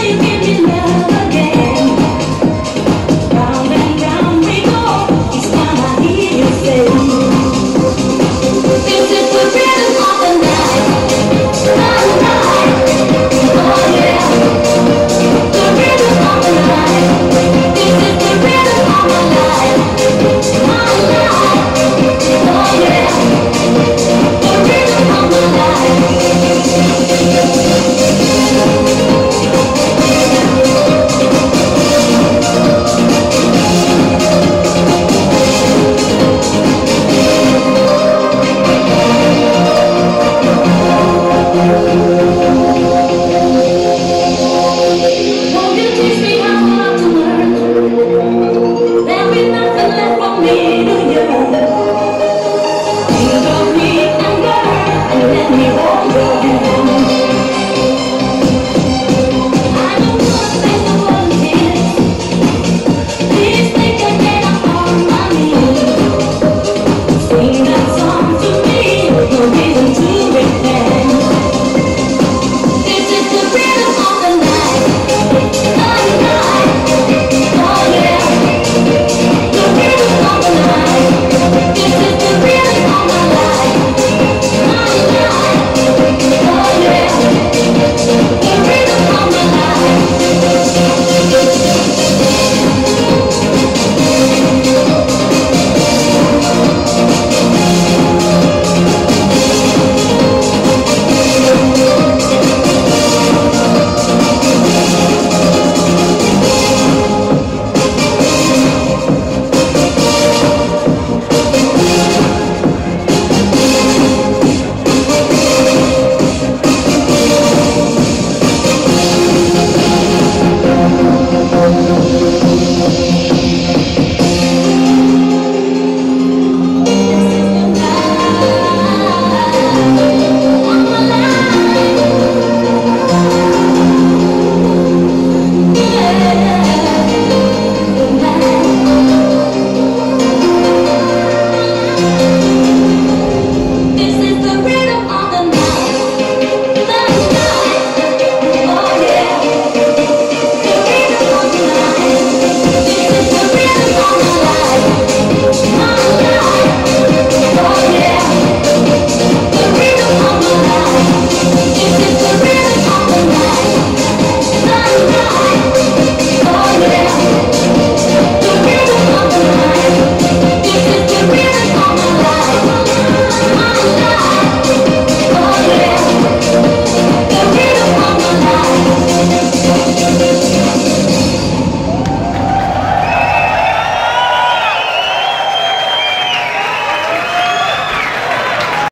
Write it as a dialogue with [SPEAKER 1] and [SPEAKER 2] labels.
[SPEAKER 1] de mim.